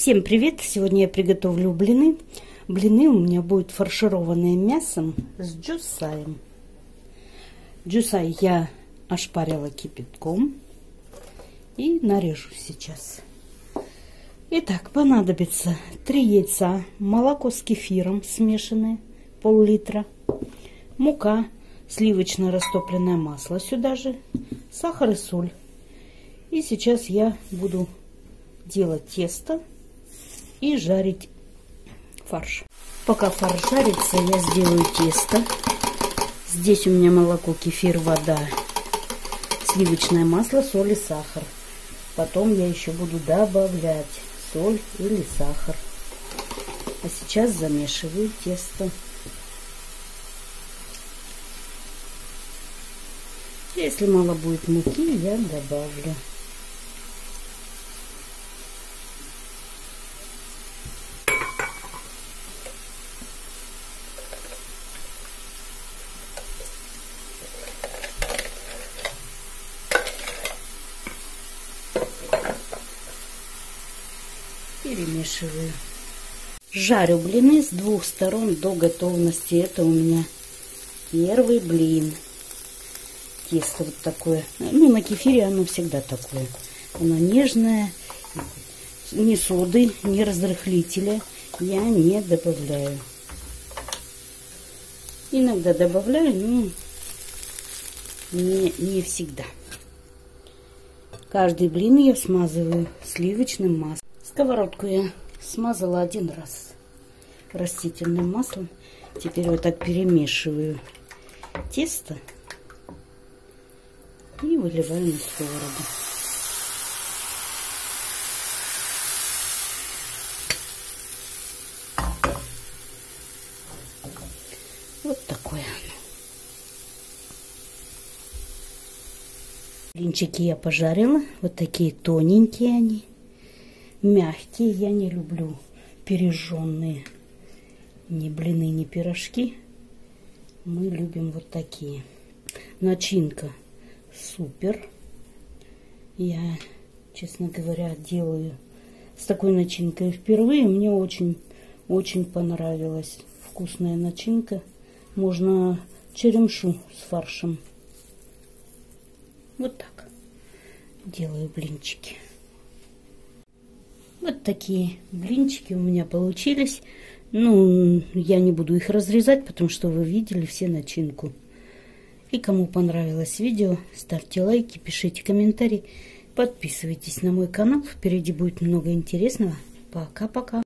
Всем привет! Сегодня я приготовлю блины. Блины у меня будут фаршированные мясом с джусаем. Джусай я ошпарила кипятком и нарежу сейчас. Итак, понадобится 3 яйца, молоко с кефиром смешанное, пол-литра, мука, сливочное растопленное масло сюда же, сахар и соль. И сейчас я буду делать тесто и жарить фарш. Пока фарш жарится, я сделаю тесто. Здесь у меня молоко, кефир, вода, сливочное масло, соль и сахар. Потом я еще буду добавлять соль или сахар. А сейчас замешиваю тесто. Если мало будет муки, я добавлю. Перемешиваю. Жарю блины с двух сторон до готовности. Это у меня первый блин. Тесто вот такое. Ну, на кефире оно всегда такое. Оно нежное. Ни соды, ни разрыхлителя я не добавляю. Иногда добавляю, но не, не всегда. Каждый блин я смазываю сливочным маслом. Сковородку я смазала один раз растительным маслом. Теперь вот так перемешиваю тесто и выливаю на сковороду. Вот такое оно. Блинчики я пожарила. Вот такие тоненькие они мягкие. Я не люблю пережженные ни блины, ни пирожки. Мы любим вот такие. Начинка супер. Я, честно говоря, делаю с такой начинкой впервые. Мне очень, очень понравилась вкусная начинка. Можно черемшу с фаршем. Вот так делаю блинчики. Вот такие блинчики у меня получились. Ну, я не буду их разрезать, потому что вы видели все начинку. И кому понравилось видео, ставьте лайки, пишите комментарии, подписывайтесь на мой канал. Впереди будет много интересного. Пока-пока.